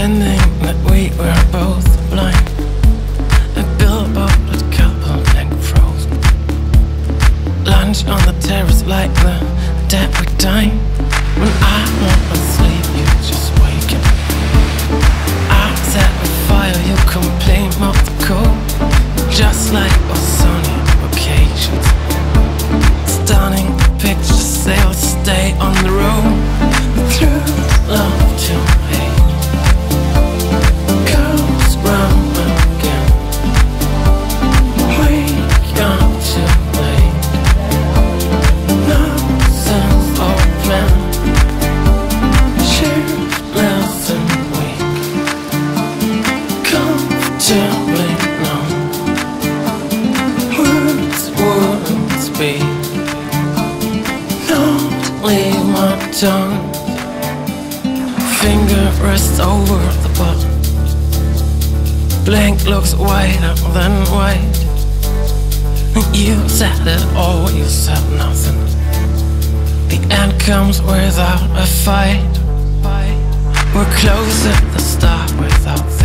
Pretending that we were both blind. A billboard with couple and frozen. Lunch on the terrace like the dead would die. When I want to sleep, you just wake up. I set a fire, you complain about Words wouldn't speak. Don't leave my tongue. Finger rests over the button. Blank looks whiter than white. You said it all, you said nothing. The end comes without a fight. We're close at the start without.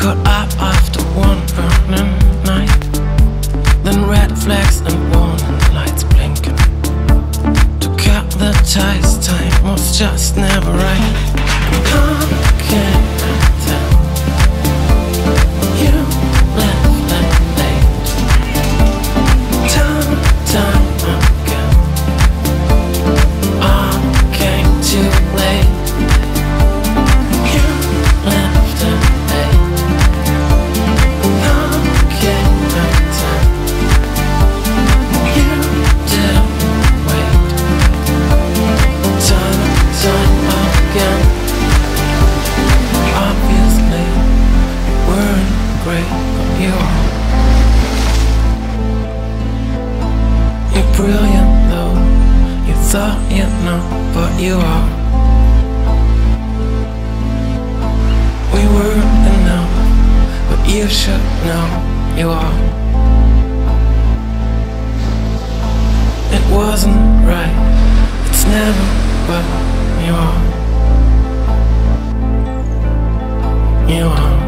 Caught up after one burning night. Then red flags and warning lights blinking. To cut the ties, time was just never right. Thought you'd know, but you are. We weren't enough, but you should know you are. It wasn't right, it's never what you are. You are.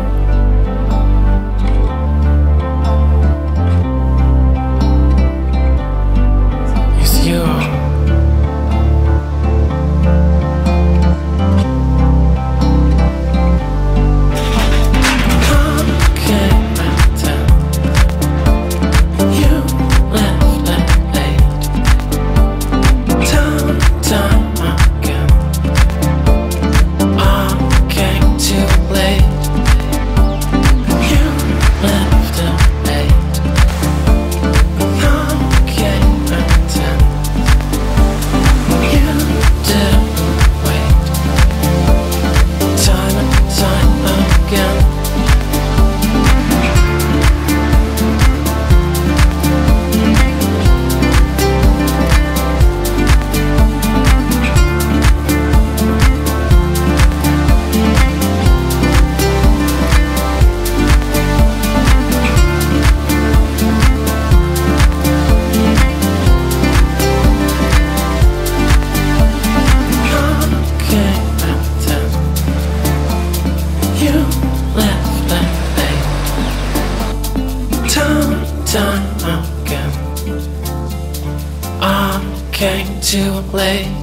Came too late.